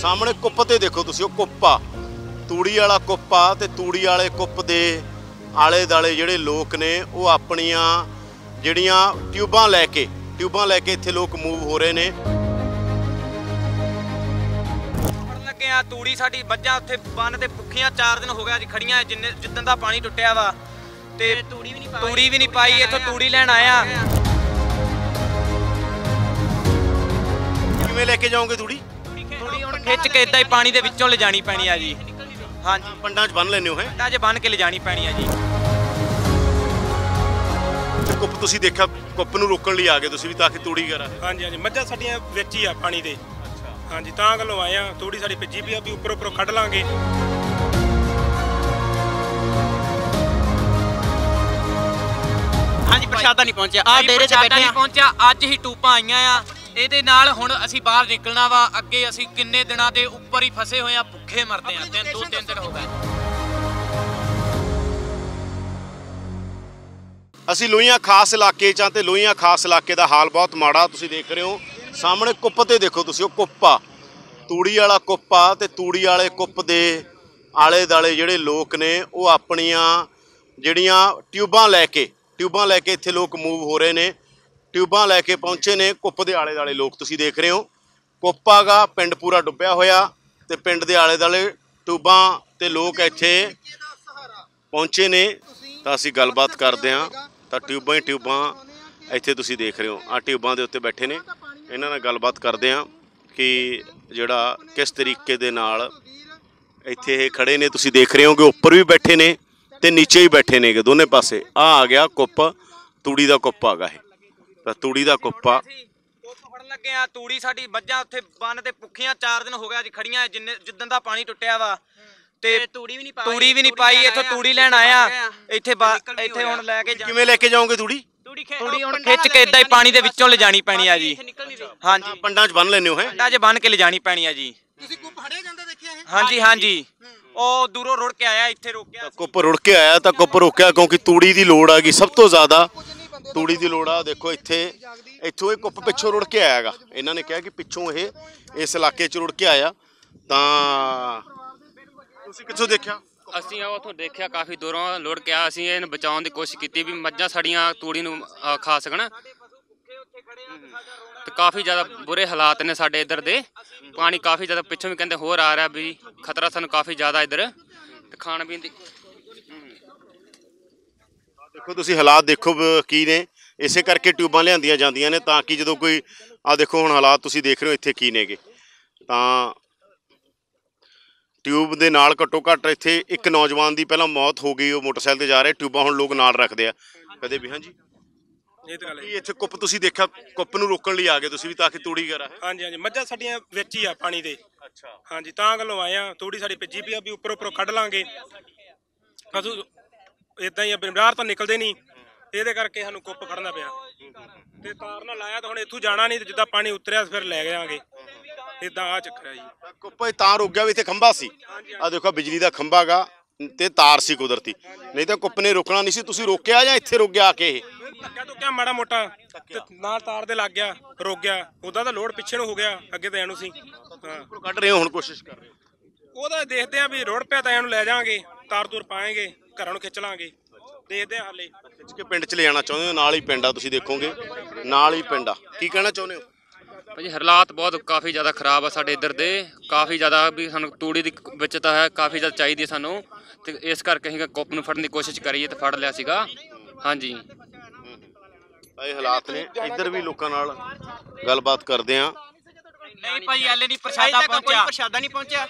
ਸਾਹਮਣੇ ਕੁੱਪ ਤੇ ਦੇਖੋ ਤੁਸੀਂ ਉਹ ਕੁੱਪ ਆ। ਤੂੜੀ ਵਾਲਾ ਕੁੱਪ ਆ ਤੇ ਤੂੜੀ ਵਾਲੇ ਕੁੱਪ ਦੇ ਆਲੇ ਦਾਲੇ ਜਿਹੜੇ ਲੋਕ ਨੇ ਉਹ ਆਪਣੀਆਂ ਜਿਹੜੀਆਂ ਟਿਊਬਾਂ ਲੈ ਕੇ ਟਿਊਬਾਂ ਲੈ ਕੇ ਇੱਥੇ ਲੋਕ ਮੂਵ ਹੋ ਰਹੇ ਨੇ। ਲੱਗੇ ਆ ਤੂੜੀ ਸਾਡੀ ਵੱਜਾਂ ਉੱਥੇ ਬੰਨ ਤੇ ਭੁੱਖੀਆਂ 4 ਦਿਨ ਹੋ ਗਿਆ ਜੀ ਖੜੀਆਂ ਜਿੰਨੇ ਜਿੱਦਣ ਦਾ ਪਾਣੀ ਟੁੱਟਿਆ ਵਾ। ਤੇ ਤੂੜੀ ਵੀ ਨਹੀਂ ਪਾਈ। ਤੂੜੀ ਵੀ ਨਹੀਂ ਪਾਈ ਇੱਥੋਂ ਤੂੜੀ ਲੈਣ ਆਇਆ ਕਿਵੇਂ ਲੈ ਕੇ ਜਾਓਗੇ ਤੂੜੀ? ਖਿੱਚ ਕੇ ਇਦਾਂ ਹੀ ਪਾਣੀ ਦੇ ਵਿੱਚੋਂ ਲਿਜਾਣੀ ਪੈਣੀ ਆ ਜੀ। ਹਾਂਜੀ। ਪੰਡਾਂ 'ਚ ਬੰਨ ਲੈਂਦੇ ਹੋ ਹੈ? ਤਾਂ ਜੇ ਬੰਨ ਕੇ ਲਿਜਾਣੀ ਪੈਣੀ ਆ ਜੀ। ਤੇ ਕੁੱਪ ਤੁਸੀਂ ਦੇਖਿਆ ਕੁੱਪ ਨੂੰ ਰੋਕਣ ਲਈ ਆ ਗਏ ਤੁਸੀਂ ਵੀ ਤਾਂ ਕਿ ਤੂੜੀ ਕਰਾ ਹਾਂਜੀ ਹਾਂਜੀ। ਮੱਝਾਂ ਸਾਡੀਆਂ ਵਿੱਚ ਹੀ ਆ ਪਾਣੀ ਦੇ। ਹਾਂਜੀ ਤਾਂ ਗੱਲੋਂ ਆਏ ਆ ਥੋੜੀ ਸਾਡੀ ਭਿੱਜੀ ਵੀ ਆ ਵੀ ਉੱਪਰ ਉੱਪਰੋਂ ਕੱਢ ਲਾਂਗੇ। ਹਾਂਜੀ ਪ੍ਰਸ਼ਾਦਾ ਨਹੀਂ ਪਹੁੰਚਿਆ। ਆ ਡੇਰੇ ਤੇ ਬੈਠੇ ਨਹੀਂ ਆ। ਪਹੁੰਚਿਆ। ਅੱਜ ਹੀ ਟੂਪਾਂ ਆਈਆਂ ਆ। ਇਹਦੇ ਨਾਲ ਹੁਣ ਅਸੀਂ ਬਾਹਰ ਨਿਕਲਣਾ ਵਾ ਅੱਗੇ ਅਸੀਂ ਕਿੰਨੇ ਦਿਨਾਂ ਦੇ ਉੱਪਰ ਹੀ ਫਸੇ ਹੋਏ ਆ ਭੁੱਖੇ ਮਰਦੇ ਆ ਤਿੰਨ ਦੋ ਤਿੰਨ ਦਿਨ ਹੋ ਗਏ। ਅਸੀਂ ਲੋਹੀਆਂ ਖਾਸ ਇਲਾਕੇ 'ਚ ਤੇ ਲੋਹੀਆਂ ਖਾਸ ਇਲਾਕੇ ਦਾ ਹਾਲ ਬਹੁਤ ਮਾੜਾ ਤੁਸੀਂ ਦੇਖ ਰਹੇ ਹੋ। ਸਾਹਮਣੇ ਕੁੱਪ ਤੇ ਦੇਖੋ ਤੁਸੀਂ ਉਹ ਕੁੱਪ ਆ। ਤੂੜੀ ਵਾਲਾ ਕੁੱਪ ਆ ਤੇ ਤੂੜੀ ਵਾਲੇ ਕੁੱਪ ਦੇ ਆਲੇ ਦਾਲੇ ਜਿਹੜੇ ਲੋਕ ਨੇ ਉਹ ਆਪਣੀਆਂ ਜਿਹੜੀਆਂ ਟਿਊਬਾਂ ਲੈ ਕੇ ਟਿਊਬਾਂ ਲੈ ਕੇ ਇੱਥੇ ਲੋਕ ਮੂਵ ਹੋ ਰਹੇ ਨੇ। ਟਿਊਬਾਂ ਲੈ ਕੇ ਪਹੁੰਚੇ ਨੇ ਕੁੱਪ ਦੇ ਆਲੇ ਦਾਲੇ ਲੋਕ, ਤੁਸੀਂ ਦੇਖ ਰਹੇ ਹੋ। ਕੁੱਪ ਆਗਾ ਪਿੰਡ ਪੂਰਾ ਡੁੱਬਿਆ ਹੋਇਆ ਤੇ ਪਿੰਡ ਦੇ ਆਲੇ ਦਾਲੇ ਟਿਊਬਾਂ ਤੇ ਲੋਕ ਇੱਥੇ ਪਹੁੰਚੇ ਨੇ। ਤਾਂ ਅਸੀਂ ਗੱਲਬਾਤ ਕਰਦੇ ਹਾਂ। ਤਾਂ ਟਿਊਬਾਂ ਹੀ ਟਿਊਬਾਂ ਇੱਥੇ ਤੁਸੀਂ ਦੇਖ ਰਹੇ ਹੋ। ਆ ਟਿਊਬਾਂ ਦੇ ਉੱਤੇ ਬੈਠੇ ਨੇ। ਇਹਨਾਂ ਨਾਲ ਗੱਲਬਾਤ ਕਰਦੇ ਹਾਂ ਕਿ ਜਿਹੜਾ ਕਿਸ ਤਰੀਕੇ ਦੇ ਨਾਲ ਇੱਥੇ ਇਹ ਖੜੇ ਨੇ। ਤੁਸੀਂ ਦੇਖ ਰਹੇ ਹੋ ਕਿ ਉੱਪਰ ਵੀ ਬੈਠੇ ਨੇ ਤੇ ਨੀਚੇ ਵੀ ਬੈਠੇ ਨੇਗੇ ਦੋਨੇ ਪਾਸੇ। ਆ ਆ ਗਿਆ ਕੁੱਪ। ਤੂੜੀ ਦਾ ਕੁੱਪ ਆਗਾ ਇਹ। ਤਾਂ ਤੂੜੀ ਦਾ ਕੁੱਪ। ਆ ਕੁੱਪ ਫੜਨ ਲੱਗੇ ਆ ਤੂੜੀ ਸਾਡੀ ਵੱਜਾਂ ਉੱਥੇ ਬੰਨ ਤੇ ਭੁੱਖੀਆਂ 4 ਦਿਨ ਹੋ ਗਿਆ ਜੀ ਖੜੀਆਂ ਜਿੰਨੇ ਜਿੱਦਣ ਦਾ ਪਾਣੀ ਟੁੱਟਿਆ ਵਾ। ਤੇ ਤੂੜੀ ਵੀ ਨਹੀਂ ਪਾਈ ਤੂੜੀ ਵੀ ਨਹੀਂ ਪਾਈ ਇੱਥੋਂ ਤੂੜੀ ਲੈਣ ਆਇਆ ਇੱਥੇ ਬਾ- ਇੱਥੇ ਹੁਣ ਲੈ ਕੇ ਜਾ ਕਿਵੇਂ ਲੈ ਕੇ ਜਾਓਗੇ ਤੂੜੀ? ਤੂੜੀ ਹੁਣ ਖਿੱਚ ਕੇ ਇਦਾਂ ਹੀ ਪਾਣੀ ਦੇ ਵਿੱਚੋਂ ਲਿਜਾਣੀ ਪੈਣੀ ਆ ਜੀ। ਹਾਂਜੀ। ਪੰਡਾਂ 'ਚ ਬੰਨ ਲੈਂਦੇ ਹੋ ਹੈ? ਤਾਂ ਜੇ ਬੰਨ ਕੇ ਲਿਜਾਣੀ ਪੈਣੀ ਆ ਜੀ। ਤੁਸੀਂ ਕੁੱਪ ਫੜਿਆ ਜਾਂਦਾ ਦੇਖਿਆ ਇਹ? ਹਾਂਜੀ ਹਾਂਜੀ। ਉਹ ਦੂਰੋਂ ਰੁੜ ਕੇ ਆਇਆ ਇੱਥੇ ਰੋਕਿਆ ਕੁੱਪ ਰੁੜ ਕੇ ਆਇਆ ਤਾਂ ਕੁੱਪ ਰੋਕਿਆ ਕਿਉਂਕਿ ਤੂੜੀ ਦੀ ਲੋੜ ਆ ਗਈ ਸਭ ਤੋਂ ਜ਼ਿਆਦਾ। ਤੂੜੀ ਦੀ ਲੋੜ ਆ ਦੇਖੋ ਇੱਥੇ ਇੱਥੋਂ ਇਹ ਕੁੱਪ ਪਿੱਛੋਂ ਰੁੜ ਕੇ ਆਇਆਗਾ। ਇਹਨਾਂ ਨੇ ਕਿਹਾ ਕਿ ਪਿੱਛੋਂ ਇਹ ਇਸ ਇਲਾਕੇ 'ਚ ਰੁੜ ਕੇ ਆਇਆ। ਤਾਂ ਤੁਸੀਂ ਕਿੱਥੋਂ ਦੇਖਿਆ? ਅਸੀਂ ਉਹ ਉੱਥੋਂ ਦੇਖਿਆ ਕਾਫੀ ਦੂਰੋਂ ਲੁੜ ਕੇ ਆ ਅਸੀਂ ਇਹਨੂੰ ਬਚਾਉਣ ਦੀ ਕੋਸ਼ਿਸ਼ ਕੀਤੀ ਵੀ ਮੱਝਾਂ ਸਾਡੀਆਂ ਤੂੜੀ ਨੂੰ ਅ, ਖਾ ਸਕਣ। ਤੇ ਕਾਫੀ ਜ਼ਿਆਦਾ ਬੁਰੇ ਹਾਲਾਤ ਨੇ ਸਾਡੇ ਇੱਧਰ ਦੇ। ਪਾਣੀ ਕਾਫੀ ਜ਼ਿਆਦਾ ਪਿੱਛੋਂ ਵੀ ਕਹਿੰਦੇ ਹੋਰ ਆ ਰਿਹਾ ਵੀ ਖਤਰਾ ਸਾਨੂੰ ਕਾਫੀ ਜ਼ਿਆਦਾ ਇੱਧਰ। ਤੇ ਖਾਣ ਪੀਣ ਦੀ ਦੇਖੋ ਤੁਸੀਂ ਹਾਲਾਤ ਦੇਖੋ ਕੀ ਨੇ। ਇਸੇ ਕਰਕੇ ਟਿਊਬਾਂ ਲਿਆਂਦੀਆਂ ਜਾਂਦੀਆਂ ਨੇ ਤਾਂ ਕਿ ਜਦੋਂ ਕੋਈ ਆ ਦੇਖੋ ਹੁਣ ਹਾਲਾਤ ਤੁਸੀਂ ਦੇਖ ਰਹੇ ਹੋ ਇੱਥੇ ਕੀ ਨੇਗੇ। ਤਾਂ ਟਿਊਬ ਦੇ ਨਾਲ ਘੱਟੋ ਘੱਟ ਇੱਥੇ ਇੱਕ ਨੌਜਵਾਨ ਦੀ ਪਹਿਲਾਂ ਮੌਤ ਹੋ ਗਈ ਉਹ ਮੋਟਰਸਾਈਕਲ ਤੇ ਜਾ ਰਿਹਾ ਟਿਊਬਾਂ ਹੁਣ ਲੋਕ ਨਾਲ ਰੱਖਦੇ ਆ। ਕਦੇ ਵੀ ਹਾਂਜੀ? ਇਹ ਤਾਂ ਗੱਲ ਹੈ। ਇੱਥੇ ਕੁੱਪ ਤੁਸੀਂ ਦੇਖਿਆ ਕੁੱਪ ਨੂੰ ਰੋਕਣ ਲਈ ਆ ਗਏ ਤੁਸੀਂ ਵੀ ਤਾਂ ਕਿ ਤੂੜੀ ਕਰਾ ਹੈ? ਹਾਂਜੀ ਹਾਂਜੀ। ਮੱਝਾਂ ਸਾਡੀਆਂ ਵਿੱਚ ਹੀ ਆ ਪਾਣੀ ਦੇ। ਅੱਛਾ। ਹਾਂਜੀ ਤਾਂ ਗੱਲੋਂ ਆਏ ਆ ਥੋੜੀ ਸਾਡੀ ਭਿੱਜੀ ਵੀ ਆ ਵੀ ਉੱਪਰ ਉੱਪਰੋਂ ਕੱਢ ਲਾਂਗੇ। ਅਸੂ ਇਦਾਂ ਹੀ ਆ ਬਿਮਾਰ ਤਾਂ ਨਿਕਲਦੇ ਨਹੀਂ। ਇਹਦੇ ਕਰਕੇ ਸਾਨੂੰ ਕੁੱਪ ਫੜਨਾ ਪਿਆ। ਤੇ ਤਾਰ ਨਾਲ ਲਾਇਆ ਤਾਂ ਹੁਣ ਇੱਥੋਂ ਜਾਣਾ ਨਹੀਂ ਤੇ ਜਿੱਦਾਂ ਪਾਣੀ ਉਤਰਿਆ ਫਿਰ ਲੈ ਜਾਾਂਗੇ ਇਦਾਂ ਆ ਚੱਕਰ ਹੈ ਜੀ। ਕੁੱਪ ਇਹ ਤਾਂ ਰੁਕ ਗਿਆ ਵੀ ਇੱਥੇ ਖੰਭਾ ਸੀ। ਆ ਦੇਖੋ ਬਿਜਲੀ ਦਾ ਖੰਭਾ ਗਾ ਤੇ ਤਾਰ ਸੀ ਕੁਦਰਤੀ। ਨਹੀਂ ਤਾਂ ਕੁੱਪ ਨੇ ਰੁਕਣਾ ਨਹੀਂ ਸੀ ਤੁਸੀਂ ਰੋਕਿਆ ਜਾਂ ਇੱਥੇ ਰੁਕ ਗਿਆ ਆ ਕੇ ਇਹ? ਧੱਕਾ ਧੁੱਕਿਆ ਮਾੜਾ ਮੋਟਾ। ਤੇ ਨਾਲ ਤਾਰ ਦੇ ਲੱਗ ਗਿਆ ਰੁਕ ਗਿਆ। ਉਦਾਂ ਤਾਂ ਲੋਡ ਪਿੱਛੇ ਨੂੰ ਹੋ ਗਿਆ ਅੱਗੇ ਤਾਂ ਇਹਨੂੰ ਸੀ। ਕੱਢ ਰਹੇ ਹੋ ਹੁਣ ਕੋਸ਼ਿਸ਼ ਕਰ ਰਹੇ ਹੋ। ਉਹਦਾ ਦੇਖਦੇ ਆ ਵੀ ਰੋਡ ਪਿਆ ਤਾਂ ਇਹਨੂੰ ਲੈ ਜਾਾਂਗੇ ਤਾਰ ਤੂਰ ਪਾਏਗੇ। ਘਰਾਂ ਨੂੰ ਖਿੱਚ ਲਾਂਗੇ। ਦੇਖਦੇ ਆ ਹਾਲੇ। ਖਿੱਚ ਕੇ ਪਿੰਡ ਚ ਲੈ ਜਾਣਾ ਚਾਹੁੰਦੇ ਹੋ? ਨਾਲ ਹੀ ਪਿੰਡ ਆ ਤੁਸੀਂ ਦੇਖੋਗੇ। ਨਾਲ ਹੀ ਪਿੰਡ ਆ। ਕੀ ਕਹਿਣਾ ਚਾਹੁੰਦੇ ਹੋ? ਭਾਜੀ ਹਾਲਾਤ ਬਹੁਤ ਕਾਫੀ ਜ਼ਿਆਦਾ ਖਰਾਬ ਆ ਸਾਡੇ ਇੱਧਰ ਦੇ। ਕਾਫੀ ਜ਼ਿਆਦਾ ਵੀ ਸਾਨੂੰ ਤੂੜੀ ਦੀ ਬਚਤ ਹੈ ਕਾਫੀ ਜ਼ਿਆਦਾ ਚਾਹੀਦੀ ਹੈ ਸਾਨੂੰ। ਤੇ ਇਸ ਕਰਕੇ ਅਸੀਂ ਕੁੱਪ ਨੂੰ ਫੜਨ ਦੀ ਕੋਸ਼ਿਸ਼ ਕਰੀਏ ਤੇ ਫੜ ਲਿਆ ਸੀਗਾ। ਹਾਂਜੀ। ਇਹ ਹਾਲਾਤ ਨੇ। ਇੱਧਰ ਵੀ ਲੋਕਾਂ ਨਾਲ ਗੱਲਬਾਤ ਕਰਦੇ ਆ ਨਹੀਂ ਭਾਈ ਹਲੇ ਨਹੀਂ ਪ੍ਰਸ਼ਾਦਾ ਪਹੁੰਚਿਆ। ਪ੍ਰਸ਼ਾਦਾ ਨਹੀਂ ਪਹੁੰਚਿਆ।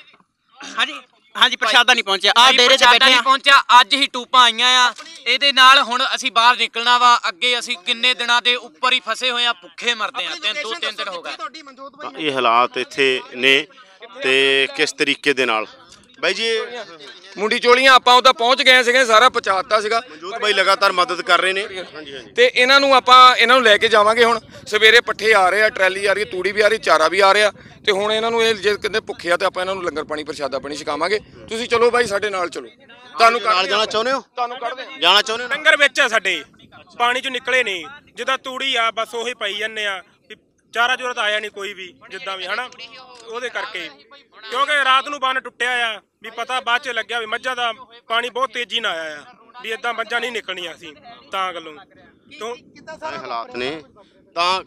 ਹਾਂਜੀ। ਹਾਂਜੀ ਪ੍ਰਸ਼ਾਦਾ ਨਹੀਂ ਪਹੁੰਚਿਆ। ਆ ਡੇਰੇ ਤੇ ਬੈਠੇ ਨਹੀਂ ਆ। ਪਹੁੰਚਿਆ। ਅੱਜ ਹੀ ਟੂਪਾਂ ਆਈਆਂ ਆ। ਇਹਦੇ ਨਾਲ ਹੁਣ ਅਸੀਂ ਬਾਹਰ ਨਿਕਲਣਾ ਵਾ। ਅੱਗੇ ਅਸੀਂ ਕਿੰਨੇ ਦਿਨਾਂ ਦੇ ਉੱਪਰ ਹੀ ਫਸੇ ਹੋਏ ਆ ਭੁੱਖੇ ਮਰਦੇ ਆ। ਤਿੰਨ ਦੋ ਤਿੰਨ ਦਿਨ ਹੋ ਗਏ। ਇਹ ਹਾਲਾਤ ਇੱਥੇ ਨੇ ਤੇ ਕਿਸ ਤਰੀਕੇ ਦੇ ਨਾਲ? ਬਾਈ ਜੀ ਮੁੰਡੀ ਚੋਲੀਆਂ ਆਪਾਂ ਉਹਦਾ ਪਹੁੰਚ ਗਏ ਸੀਗੇ ਸਾਰਾ ਪਹੁੰਚਾਤਾ ਸੀਗਾ। ਮਨਜੋਤ ਬਾਈ ਲਗਾਤਾਰ ਮਦਦ ਕਰ ਰਹੇ ਨੇ। ਹਾਂਜੀ ਹਾਂਜੀ। ਤੇ ਇਹਨਾਂ ਨੂੰ ਆਪਾਂ ਇਹਨਾਂ ਨੂੰ ਲੈ ਕੇ ਜਾਵਾਂਗੇ ਹੁਣ। ਸਵੇਰੇ ਪੱਠੇ ਆ ਰਹੇ ਆ ਟਰੈਲੀ ਆ ਰਹੀ ਤੂੜੀ ਵੀ ਆ ਰਹੀ ਚਾਰਾ ਵੀ ਆ ਰਿਹਾ। ਤੇ ਹੁਣ ਇਹਨਾਂ ਨੂੰ ਇਹ ਜੇ ਕਹਿੰਦੇ ਭੁੱਖੇ ਆ ਤੇ ਆਪਾਂ ਇਹਨਾਂ ਨੂੰ ਲੰਗਰ ਪਾਣੀ ਪ੍ਰਸ਼ਾਦਾ ਪਾਣੀ ਛਕਾਵਾਂਗੇ। ਤੁਸੀਂ ਚਲੋ ਬਾਈ ਸਾਡੇ ਨਾਲ ਚਲੋ। ਤੁਹਾਨੂੰ ਕੱਢ ਨਾਲ ਜਾਣਾ ਚਾਹੁੰਦੇ ਹੋ? ਤੁਹਾਨੂੰ ਕੱਢਦੇ। ਜਾਣਾ ਚਾਹੁੰਦੇ ਹੋ? ਨਾ? ਡੰਗਰ ਵਿੱਚ ਆ ਸਾਡੇ। ਪਾਣੀ ਚੋਂ ਨਿਕਲੇ ਨਹੀਂ। ਜਿੱਦਾਂ ਤੂੜੀ ਆ ਬਸ ਉਹੀ ਪਾਈ ਜੰਨੇ ਆ। ਚਾਰਾ ਚੋਰਾ ਤਾਂ ਆਇਆ ਨਹੀਂ ਕੋਈ ਵੀ ਜਿੱਦਾਂ ਵੀ ਹਨਾ? ਉਹਦੇ ਕਰਕੇ। ਕਿਉਂਕਿ ਰਾਤ ਨੂੰ ਬੰਨ ਟੁੱਟਿਆ ਆ ਵੀ ਪਤਾ ਬਾਅਦ ਚ ਲੱਗਿਆ ਵੀ ਮੱਝਾਂ ਦਾ ਪਾਣੀ ਬਹੁਤ ਤੇਜ਼ੀ ਨਾਲ ਆਇਆ ਆ ਵੀ ਇਦਾਂ ਮੱਝਾਂ ਨਹੀਂ ਨਿਕਲਣੀਆਂ ਸੀ ਤਾਂ ਗੱਲੋਂ। ਤੋਂ ਇਹ ਹਾਲਾਤ ਨੇ। ਤਾਂ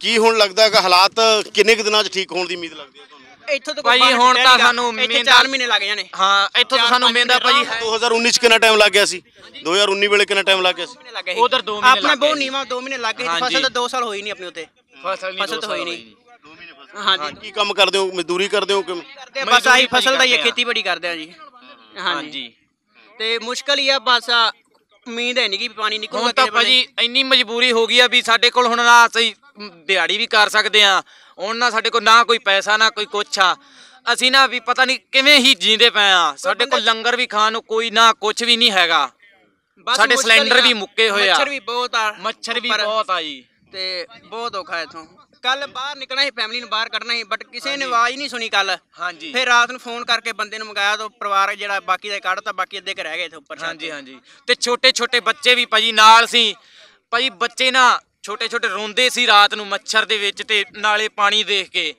ਕੀ ਹੁਣ ਲੱਗਦਾ ਕਿ ਹਾਲਾਤ ਕਿੰਨੇ ਕੁ ਦਿਨਾਂ 'ਚ ਠੀਕ ਹੋਣ ਦੀ ਉਮੀਦ ਲੱਗਦੀ ਹੈ ਤੁਹਾਨੂੰ? ਇੱਥੋਂ ਤੋਂ ਭਾਜੀ, ਹੁਣ ਤਾਂ ਸਾਨੂੰ ਇੱਥੇ ਮਿਹਨਤ- 4 ਮਹੀਨੇ ਲੱਗ ਜਾਣੇ। ਹਾਂ ਇੱਥੋਂ ਤਾਂ ਸਾਨੂੰ ਮਿਲਦਾ ਭਾਜੀ 2019 'ਚ ਕਿੰਨਾ ਟਾਈਮ ਲੱਗ ਗਿਆ ਸੀ? 2019 ਵੇਲੇ ਕਿੰਨਾ ਟਾਈਮ ਲੱਗ ਗਿਆ ਸੀ? ਉਧਰ ਦੋ ਮਹੀਨੇ ਆਪਣੇ ਬਹੁਤ। ਨੀਵਾ 2 ਮਹੀਨੇ ਲੱਗ ਗਏ। ਫਸਲ ਤਾਂ 2 ਸਾਲ ਹੋਈ ਨਹੀਂ ਆਪਣੇ ਉੱਤੇ ਫਸਲ ਫਸਲ ਤਾਂ ਹੋਈ ਨਹੀਂ। ਹਾਂਜੀ। ਕੀ ਕੰਮ ਕਰਦੇ ਹੋ? ਮਜ਼ਦੂਰੀ ਕਰਦੇ ਹੋ ਕਿ ਕਰਦੇ ਆ, ਬਸ ਆਹੀ ਫਸਲ ਦਾ ਹੀ ਆ, ਖੇਤੀਬਾੜੀ ਕਰਦੇ ਆ ਜੀ। ਹਾਂਜੀ। ਹਾਂਜੀ। ਤੇ ਮੁਸ਼ਕਲ ਹੀ ਆ ਬਸ ਆ, ਉਮੀਦ ਹੈ ਨਹੀਂ ਕਿ ਪਾਣੀ ਨਿਕਲੂਗਾ ਹੁਣ ਤਾਂ ਕਿਸੇ ਵੇਲੇ। ਭਾਜੀ ਇੰਨੀ ਮਜਬੂਰੀ ਹੋ ਗਈ ਆ ਵੀ ਸਾਡੇ ਕੋਲ ਹੁਣ ਨਾ ਅਸੀਂ ਦਿਹਾੜੀ ਵੀ ਕਰ ਸਕਦੇ ਆ। ਹੁਣ ਨਾ ਸਾਡੇ ਕੋਲ ਨਾ ਕੋਈ ਪੈਸਾ ਨਾ ਕੋਈ ਕੁਛ ਆ। ਅਸੀਂ ਨਾ ਵੀ ਪਤਾ ਨਹੀਂ ਕਿਵੇਂ ਹੀ ਜੀਂਦੇ ਪਏ ਆ। ਸਾਡੇ ਕੋਲ ਲੰਗਰ ਵੀ ਖਾਣ ਨੂੰ ਕੋਈ ਨਾ ਕੁਛ ਵੀ ਨਹੀਂ ਹੈਗਾ। ਬਸ ਸਾਡੇ ਮੁਸ਼ਕਲ ਹੀ ਸਿਲੰਡਰ ਆ। ਵੀ ਮੁੱਕੇ ਹੋਏ ਆ। ਮੱਛਰ ਵੀ ਬਹੁਤ ਆ। ਮੱਛਰ ਵੀ ਉੱਪਰ। ਬਹੁਤ ਆ ਜੀ। ਤੇ ਬਹੁਤ ਔਖਾ ਇਥੋਂ। ਕੱਲ ਬਾਹਰ ਨਿਕਲਣਾ ਸੀ ਫੈਮਿਲੀ ਨੂੰ ਬਾਹਰ ਕੱਢਣਾ ਸੀ ਬਟ ਕਿਸੇ ਨੇ ਆਵਾਜ਼ ਨਹੀਂ ਸੁਣੀ ਕੱਲ ਹਾਂਜੀ। ਫਿਰ ਰਾਤ ਨੂੰ ਫੋਨ ਕਰਕੇ ਬੰਦੇ ਨੂੰ ਮੰਗਾਇਆ ਤਾਂ ਪਰਿਵਾਰ ਜਿਹੜਾ ਬਾਕੀ ਦਾ ਕੱਢਤਾ ਬਾਕੀ ਅੱਧੇ ਕੁ ਰਹਿ ਗਏ ਇੱਥੇ ਉੱਪਰ ਛੱਤ ਹਾਂਜੀ ਤੇ। ਹਾਂਜੀ। ਤੇ ਛੋਟੇ ਛੋਟੇ ਬੱਚੇ ਵੀ ਭਾਜੀ ਨਾਲ ਸੀ। ਭਾਜੀ ਬੱਚੇ ਨਾ ਛੋਟੇ ਛੋਟੇ ਰੋਂਦੇ ਸੀ ਰਾਤ ਨੂੰ ਮੱਛਰ ਦੇ ਵਿੱਚ ਤੇ ਨਾਲੇ ਪਾਣੀ ਦੇਖ ਕੇ।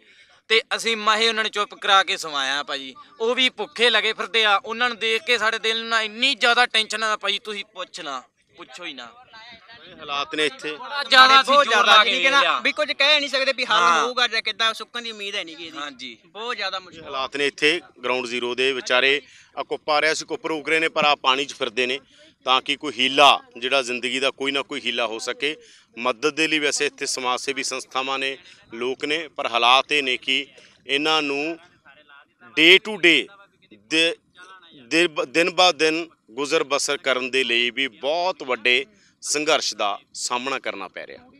ਤੇ ਅਸੀਂ ਮਾਹੇ ਉਹਨਾਂ ਨੂੰ ਚੁੱਪ ਕਰਾ ਕੇ ਸਵਾਇਆ ਭਾਜੀ। ਉਹ ਵੀ ਭੁੱਖੇ ਲੱਗੇ ਫਿਰਦੇ ਆ। ਉਹਨਾਂ ਨੂੰ ਦੇਖ ਕੇ ਸਾਡੇ ਦਿਲ ਨੂੰ ਨਾ ਇੰਨੀ ਜ਼ਿਆਦਾ ਟੈਨਸ਼ਨ ਆ ਭਾਜੀ ਤੁਸੀਂ ਪੁੱਛ ਨਾ ਪੁੱਛੋ ਹੀ ਨਾ। ਹਾਲਾਤ ਨੇ ਇੱਥੇ? ਜ਼ਿਆਦਾ ਸੀ ਬਹੁਤ ਜ਼ੋਰ ਜ਼ਿਆਦਾ ਲਾ ਕੇ ਠੀਕ ਹੈ ਨਾ। ਵੀ ਕੁਝ ਕਹਿ ਨਹੀਂ ਸਕਦੇ ਵੀ ਹੱਲ। ਹੋਊਗਾ ਜਾਂ ਕਿੱਦਾਂ ਸੁੱਕਣ ਦੀ ਉਮੀਦ ਹੈ ਨਹੀਂ ਗੀ ਇਹਦੀ ਹਾਂਜੀ। ਬਹੁਤ ਜ਼ਿਆਦਾ ਮੁਸ਼ਕਲ। ਹਾਲਾਤ ਨੇ ਇੱਥੇ ਗਰਾਊਂਡ ਜ਼ੀਰੋ ਦੇ ਵਿਚਾਰੇ। ਆ ਕੁੱਪ ਆ ਰਿਹਾ ਸੀ ਕੁੱਪ ਰੁਕ ਰਹੇ ਨੇ ਪਰ ਆ ਪਾਣੀ 'ਚ ਫਿਰਦੇ ਨੇ। ਤਾਂ ਕਿ ਕੋਈ ਹੀਲਾ ਜਿਹੜਾ ਜ਼ਿੰਦਗੀ ਦਾ ਕੋਈ ਨਾ ਕੋਈ ਹੀਲਾ ਹੋ ਸਕੇ। ਮਦਦ ਦੇ ਲਈ ਵੈਸੇ ਇੱਥੇ ਸਮਾਜ ਸੇਵੀ ਸੰਸਥਾਵਾਂ ਨੇ ਲੋਕ ਨੇ। ਪਰ ਹਾਲਾਤ ਇਹ ਨੇ ਕਿ ਇਹਨਾਂ ਨੂੰ ਡੇ ਟੂ ਡੇ ਦਿਨ ਬਾ ਦਿਨ ਗੁਜ਼ਰ ਬਸਰ ਕਰਨ ਦੇ ਲਈ ਵੀ ਬਹੁਤ ਵੱਡੇ ਸੰਘਰਸ਼ ਦਾ ਸਾਹਮਣਾ ਕਰਨਾ ਪੈ ਰਿਹਾ।